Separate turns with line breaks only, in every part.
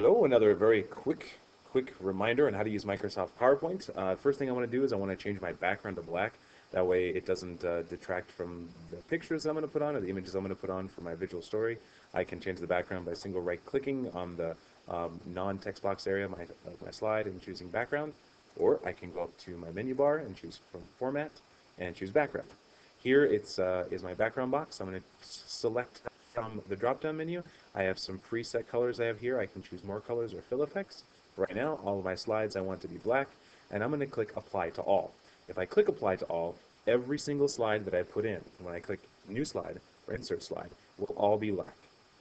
Hello, another very quick, quick reminder on how to use Microsoft PowerPoint. Uh, first thing I want to do is I want to change my background to black. That way it doesn't uh, detract from the pictures I'm going to put on or the images I'm going to put on for my visual story. I can change the background by single right clicking on the um, non-text box area of my, of my slide and choosing background. Or I can go up to my menu bar and choose from format and choose background. Here it's uh, is my background box. I'm going to select from the drop-down menu. I have some preset colors I have here. I can choose more colors or fill effects. Right now, all of my slides I want to be black, and I'm going to click Apply to All. If I click Apply to All, every single slide that I put in, when I click New Slide or Insert Slide, will all be black.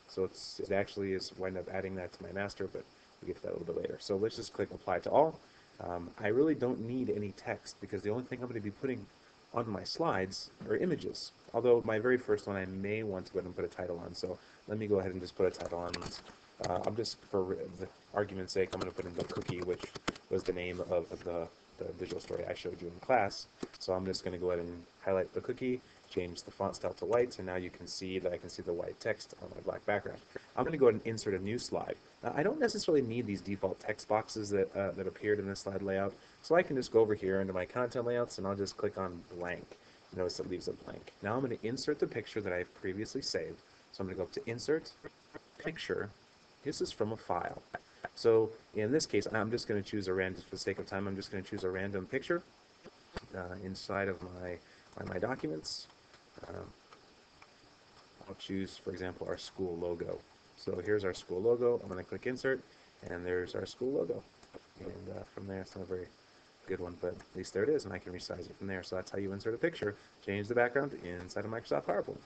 So it's, it actually is wind up adding that to my master, but we'll get to that a little bit later. So let's just click Apply to All. Um, I really don't need any text because the only thing I'm going to be putting on my slides are images. Although my very first one I may want to go ahead and put a title on. So let me go ahead and just put a title on. Uh, I'm just, for argument's sake, I'm going to put in the cookie, which was the name of the, the visual story I showed you in class. So I'm just going to go ahead and highlight the cookie, change the font style to white, and now you can see that I can see the white text on my black background. I'm going to go ahead and insert a new slide. Now, I don't necessarily need these default text boxes that, uh, that appeared in the slide layout, so I can just go over here into my content layouts and I'll just click on blank. Notice it leaves a blank. Now I'm going to insert the picture that I've previously saved. So I'm going to go up to Insert, Picture. This is from a file. So in this case, I'm just going to choose a random, for the sake of time, I'm just going to choose a random picture uh, inside of my, my, my documents. Um, I'll choose, for example, our school logo. So here's our school logo. I'm going to click Insert, and there's our school logo. And uh, from there, it's not a very good one, but at least there it is, and I can resize it from there. So that's how you insert a picture, change the background inside of Microsoft PowerPoint.